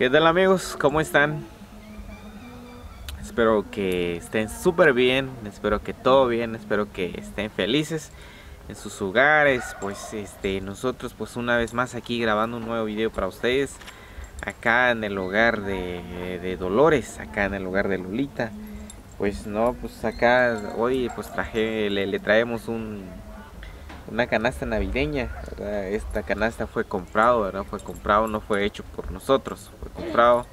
¿Qué tal amigos? ¿Cómo están? Espero que estén súper bien, espero que todo bien, espero que estén felices en sus hogares. Pues este, nosotros pues una vez más aquí grabando un nuevo video para ustedes. Acá en el hogar de, de Dolores, acá en el hogar de Lolita. Pues no, pues acá hoy pues traje, le, le traemos un, una canasta navideña. ¿verdad? Esta canasta fue comprado, ¿verdad? Fue comprado, no fue hecho por nosotros, fue comprado.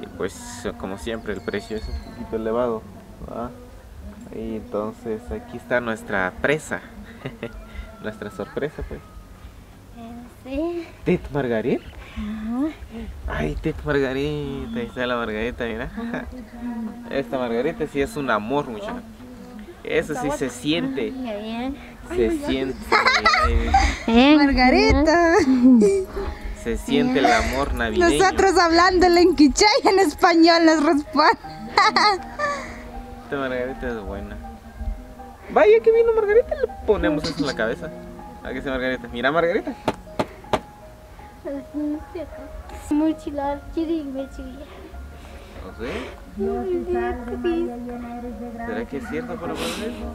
Y pues como siempre el precio es un poquito elevado. ¿verdad? Y entonces aquí está nuestra presa. nuestra sorpresa pues. Sí. Tet Margarita. Ajá. Ay, Tet Margarita. Ahí está la Margarita, mira. Esta Margarita sí es un amor, muchacho. Eso sí se siente. Bien. Se siente. Bien. Margarita. Se siente el amor navideño. Nosotros hablándole en quiché y en español nos responde. Esta Margarita es buena. Vaya que vino Margarita, le ponemos eso en la cabeza. ¿A que sea Margarita? Mira Margarita. No sé. ¿Será que es cierto para poner eso?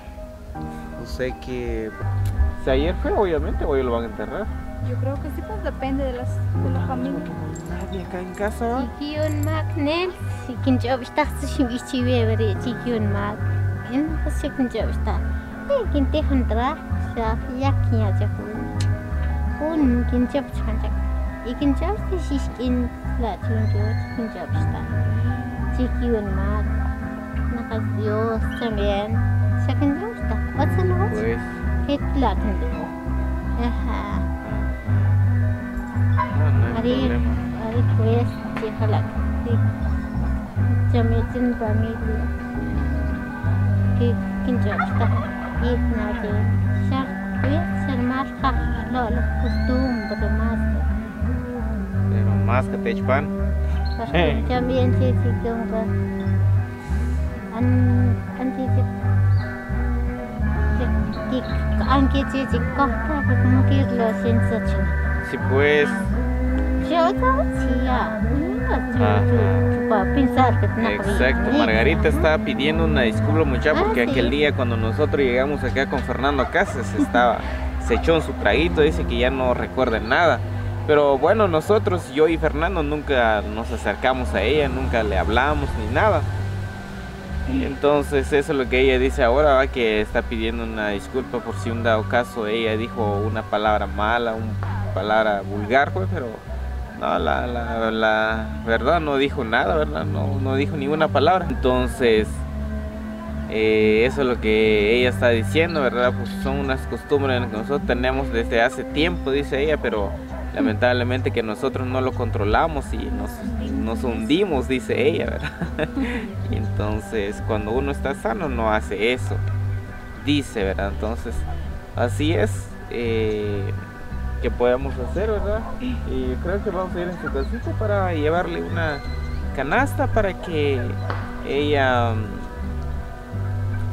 O sea que... Si ayer fue, obviamente, hoy lo van a enterrar. Yo creo que sí, pues depende de, las, de la familia. Nadie acá en casa, ¿va? Sikiun mak nel. Sikin job sta sim ichi webre sikiun mak. En job sta. Eh kin te handra sa yakin ya jaku. Kun kin job chanjak. Ikin job sta siskin la chun job kin job sta. Sikiun mak. Nakas Dios también. What's the noise? Voice. It लाठन देखो अरे अरे कोई देखा लगती ज़मीन बमी कि किंचोच का इतना दे शर कोई शर्मार का लॉल कुस्तूम बदो मास्क मास्क पेच पान ज़मीन से सीखूँगा अन अन चीज़ ki si si ko ta mo ki lo sin sa chun. Sí, pues... Que no Exacto, Margarita estaba pidiendo una disculpa muchacha Ah, porque sí. aquel día cuando nosotros llegamos acá con Fernando Casas estaba, se echó en su traguito, dice que ya no recuerda nada. Pero bueno, nosotros, yo y Fernando nunca nos acercamos a ella, nunca le hablamos ni nada. Entonces eso es lo que ella dice ahora, va que está pidiendo una disculpa por si un dado caso ella dijo una palabra mala, una palabra vulgar, pues, pero no, la, la, la verdad no dijo nada, ¿verdad? No, no dijo ninguna palabra. Entonces, eh, eso es lo que ella está diciendo, ¿verdad? Pues son unas costumbres que nosotros tenemos desde hace tiempo, dice ella, pero lamentablemente que nosotros no lo controlamos y nos, nos hundimos, dice ella, ¿verdad? Y Entonces, cuando uno está sano no hace eso, dice, ¿verdad? Entonces, así es. eh, que podemos hacer, ¿verdad? Y creo que vamos a ir en su casita para llevarle una canasta para que ella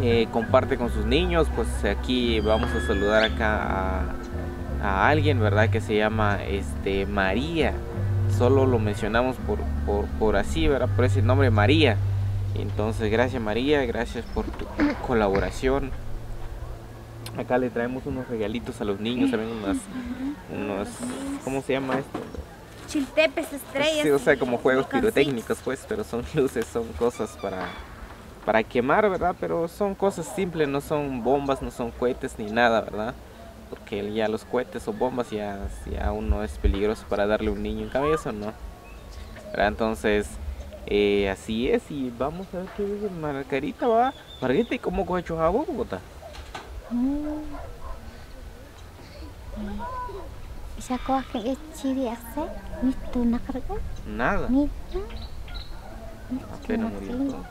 eh, comparte con sus niños. Pues aquí vamos a saludar acá a, a alguien, ¿verdad? Que se llama este María. Solo lo mencionamos por, por, por así, ¿verdad? Por ese nombre María. Entonces, gracias María, gracias por tu colaboración. Acá le traemos unos regalitos a los niños, también unas, unos, ¿cómo se llama esto? Chiltepes, estrellas. Sí, o sea, como juegos pirotécnicos, pues, pero son luces, son cosas para, para quemar, ¿verdad? Pero son cosas simples, no son bombas, no son cohetes ni nada, ¿verdad? Porque ya los cohetes o bombas ya, ya uno es peligroso para darle a un niño, en eso no. ¿verdad? Entonces, eh, así es, y vamos a ver qué dice Margarita, va. Margarita, ¿y cómo coge jabón, Bogotá? Que hace, ni tú Nada. ni Apenas murió.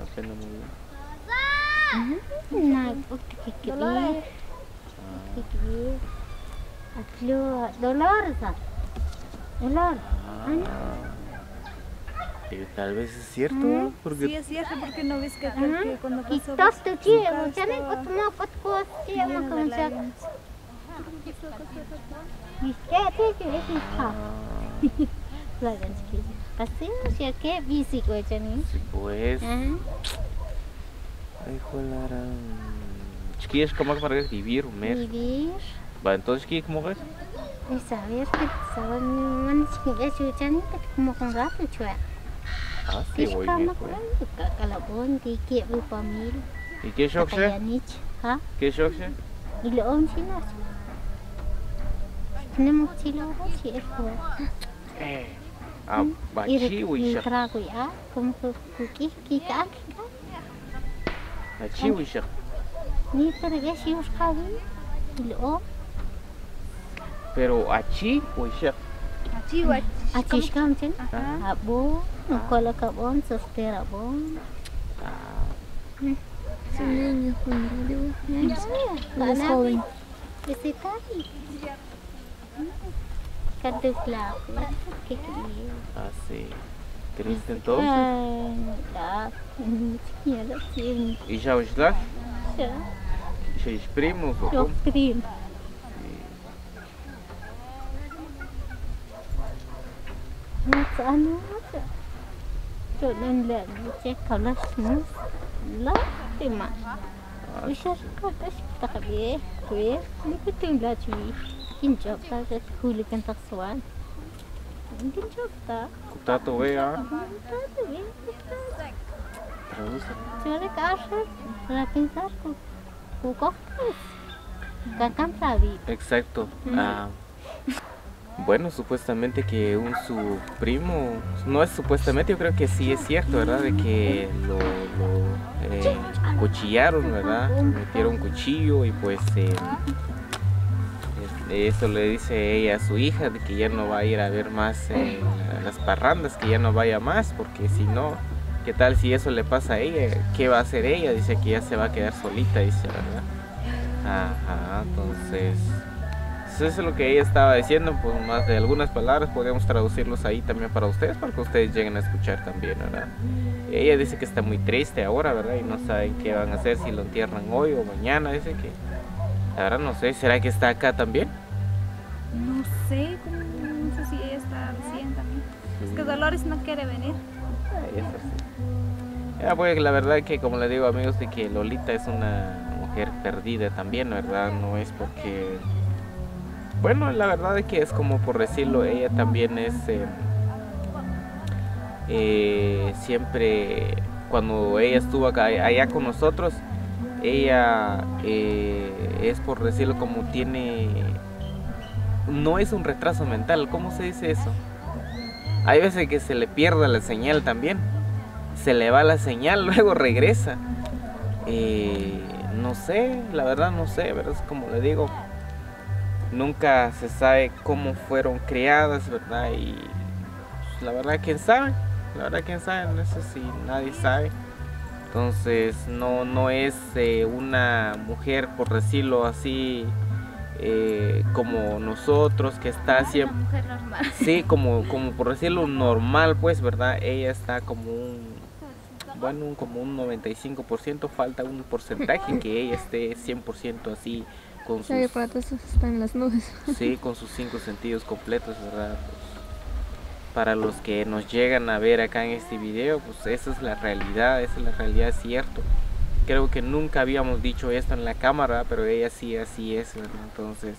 Apenas murió. na ukti que que Ah. Eh, tal vez es cierto, Mm, porque Sí, es cierto, porque no ves que, cuando pasó... Tu. Viste que es ha. Ah, chani. sí, pues. Ay, jolara. Chiquillas, ¿cómo para vivir un mes? Vivir. Va, entonces, ¿qué? ¿Cómo es? Y saber que saben man chi ke chu chani que como con gato chua. Ah, sí, Que voy kama bien, ko pues. ka kalabon di ke bu pamil. ¿Y qué shock se? Kayanich. Ha? ¿Qué shock se? Iloon sila. Nemo sila ko si Erko. Eh. Ah, bachi, güey, shock. Itra ko ya. Como ko kuki kika. Bachi, güey, shock. Ni Pero achi, güey, shock. Chihuahua. Achish kam chen. Ajá. Abo. Nukola kabon. Sostera bon. Ah, Es un niño, un digo. Kana. Es joven. Visitari. Kadukla. Kiki. ah, sí. Triste entonces. Ah, chiquinha da sim. ¿Y ya ves la? Já. sois primos o Los primos. Mas ano, tudun lihat cek kalau snus lah timas. Bisa sekolah kita kabe, kue, ni penting lah cuy. Kinjok tak jadi hulikan tak suan. Kinjok tak. Kita tuh ya. Kita tuh ya. Terus. Cuma kasar, lakin kasar. Sabi. Exacto. Ujú. Ah, bueno, supuestamente que un su primo, no es supuestamente, yo creo que sí es cierto, ¿verdad? De que lo, lo, eh, cuchillaron, ¿verdad? Metieron un cuchillo y pues eh, eh, eso le dice ella a su hija de que ya no va a ir a ver más eh, las parrandas, que ya no vaya más, porque si no, ¿qué tal si eso le pasa a ella? ¿Qué va a hacer ella? Dice que ya se va a quedar solita, dice, ¿verdad? Ajá, entonces pues eso es lo que ella estaba diciendo, pues más de algunas palabras podríamos traducirlos ahí también para ustedes, para que ustedes lleguen a escuchar también, ¿verdad? Ella dice que está muy triste ahora, ¿verdad? Y no saben qué van a hacer, si lo entierran hoy o mañana, dice que... La verdad no sé, ¿será que está acá también? No sé, no sé si ella está recién también. Es que Dolores no quiere venir. Ay, Ya, pues la verdad que como le digo amigos de que Lolita es una mujer perdida también, ¿verdad? No es porque... Bueno, la verdad es que es como por decirlo, ella también es... eh, eh, siempre cuando ella estuvo allá con nosotros, ella eh, es por decirlo como tiene... No es un retraso mental, ¿cómo se dice eso? Hay veces que se le pierde la señal también. Se le va la señal, luego regresa. Eh, no sé, la verdad no sé, ¿verdad? Es como le digo, nunca se sabe cómo fueron criadas, ¿verdad? Y pues, la verdad, quién sabe, la verdad, quién sabe, no sé si nadie sabe. Entonces, no, no es eh, una mujer, por decirlo así, eh, como nosotros, que está siempre Una mujer normal. Sí, como, como por decirlo normal, pues, ¿verdad? Ella está como bueno, un- como un 95%, falta un porcentaje que ella esté 100% así, con sus, Sí, para están en las nubes. sí, con sus cinco sentidos completos, ¿verdad? Pues, para los que nos llegan a ver acá en este video, pues esa es la realidad, esa es la realidad, es cierto. Creo que nunca habíamos dicho esto en la cámara, pero ella sí, así es, ¿verdad? Entonces,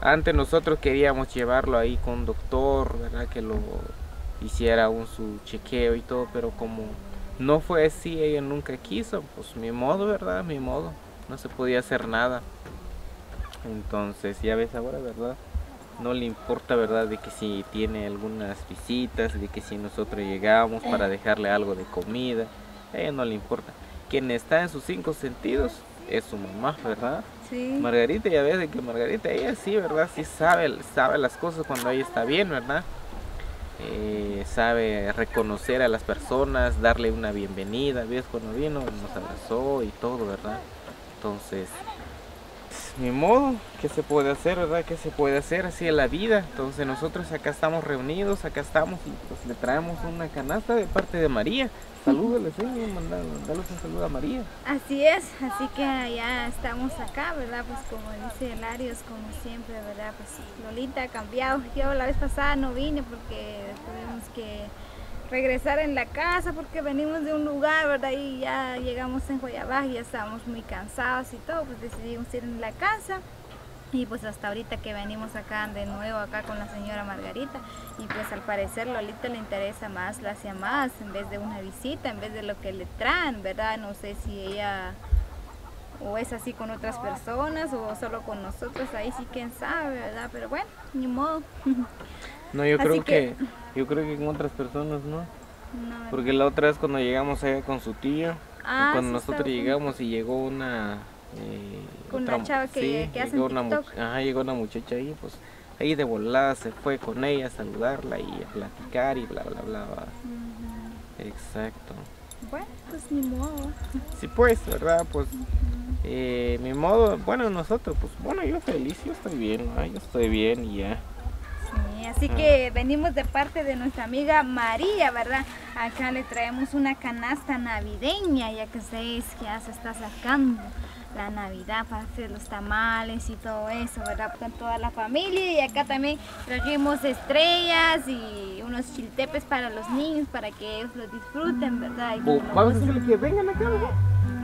antes nosotros queríamos llevarlo ahí con un doctor, ¿verdad? Que lo hiciera un su chequeo y todo, pero como no fue así, ella nunca quiso, pues mi modo, ¿verdad? Mi modo. No se podía hacer nada. Entonces, ya ves ahora, ¿verdad? No le importa, ¿verdad? De que si tiene algunas visitas, de que si nosotros llegamos para dejarle algo de comida, a ella no le importa. Quien está en sus cinco sentidos es su mamá, ¿verdad? Sí. Margarita ya ves de que Margarita ella sí, ¿verdad? Sí sabe, sabe las cosas cuando ella está bien, ¿verdad? Eh, sabe reconocer a las personas, darle una bienvenida, ¿ves? Cuando vino nos abrazó y todo, ¿verdad? Entonces, mi modo, ¿qué se puede hacer, verdad? ¿Qué se puede hacer así en la vida? Entonces nosotros acá estamos reunidos, acá estamos y pues le traemos una canasta de parte de María. Salúdale, sí, mandale un saludo a María. Así es, así que ya estamos acá, ¿verdad? Pues como dice Larios, como siempre, ¿verdad? Pues Lolita ha cambiado. Yo la vez pasada no vine porque tuvimos que regresar en la casa porque venimos de un lugar, ¿verdad? Y ya llegamos en Guayabaj y ya estábamos muy cansados y todo, pues decidimos ir en la casa. Y pues hasta ahorita que venimos acá de nuevo acá con la señora Margarita y pues al parecer Lolita le interesa más las llamadas en vez de una visita, en vez de lo que le traen, ¿verdad? No sé si ella o es así con otras personas o solo con nosotros, ahí sí quién sabe, ¿verdad? Pero bueno, ni modo. No, yo Así creo que- que... yo creo que con otras personas, ¿no? No, Porque la otra vez cuando llegamos allá con su tío, Ah, cuando sí, nosotros llegamos y llegó una... eh, Con otra la chava que- sí, que hace llegó una Ajá, llegó una muchacha ahí, pues ahí de volada se fue con ella a saludarla y a platicar y bla, bla, bla. Exacto. Bueno, pues ni modo. Sí, pues, ¿verdad? Pues, eh, mi modo, bueno, nosotros, pues, bueno, yo feliz, yo estoy bien, ¿no? yo estoy bien y ya. Sí, así que venimos de parte de nuestra amiga María, ¿verdad? Acá le traemos una canasta navideña, ya que que ya se está acercando la Navidad para hacer los tamales y todo eso, ¿verdad? Con toda la familia y acá también trajimos estrellas y unos chiltepes para los niños para que ellos lo disfruten, ¿verdad? Y lo Vamos a decirle que vengan acá, ¿no?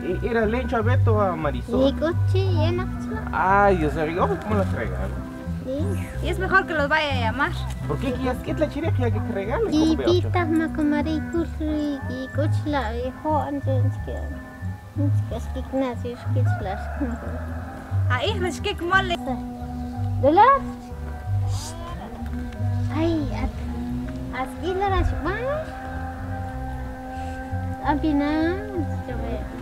Y- Era Lencho, a Beto, a Marisol. Ikuchi, enak Ay, Dios mío, ¿cómo las regalo? Y es mejor que los vaya a llamar. ¿Por qué que ya es la chile que que? Y como y. Ahí, les que? Ay, as ilaras mas. Abina, coba. Paquita, As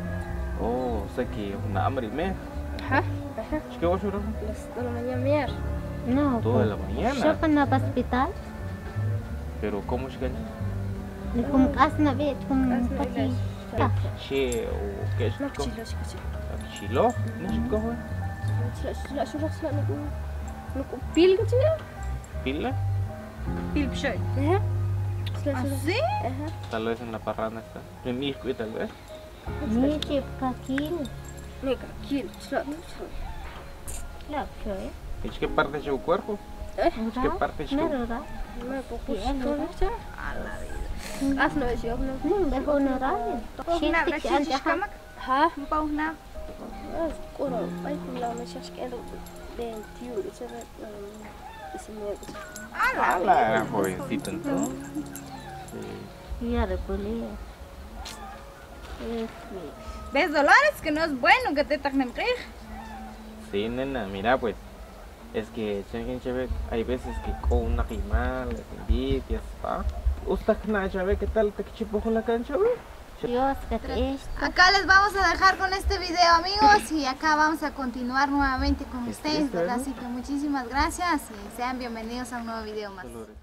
Oh, o sea que una hambre. Ajá. ¿Qué a llorar? Las de la mañana. No. Toda pues, la mañana. Yo con la hospital. Pero ¿cómo es que Ni kum kasna bet kum Kasna pati. Ah, Che o qué es? No, chilo, chilo, chilo. ¿no es que Chilo, chilo, chilo, chilo, nuku. Nuku pil ka chilo? Pila, Pil pshoy. ¿Ah, sí? tal vez en la parranda está. En Isqui, tal vez. Chilo, chilo. La choy. ¿Es qué parte de su cuerpo? Parte es Mer ura. Me poco Bien, ura. A la vida. As no es yo, no. Hmm, dejo no ra. Pau na, Shit, na ante shit ha. kamak. Ha? Pau na. Kuro, ay kung lang na siya skendo den tiu ito na isi mo A la Ah, la jovencita entonces. Sí. Ya repulé. Es ¿Ves, Dolores? Que no es bueno que te tagnem Sí, nena, mira pues. Es que hay veces que con una quimal, las envidias, ¿va? ¿Usted que qué tal te chipo con la cancha, güey? Dios es. Acá les vamos a dejar con este video amigos y acá vamos a continuar nuevamente con Qué ustedes, ¿verdad? Así que muchísimas gracias y sean bienvenidos a un nuevo video más. Dolores.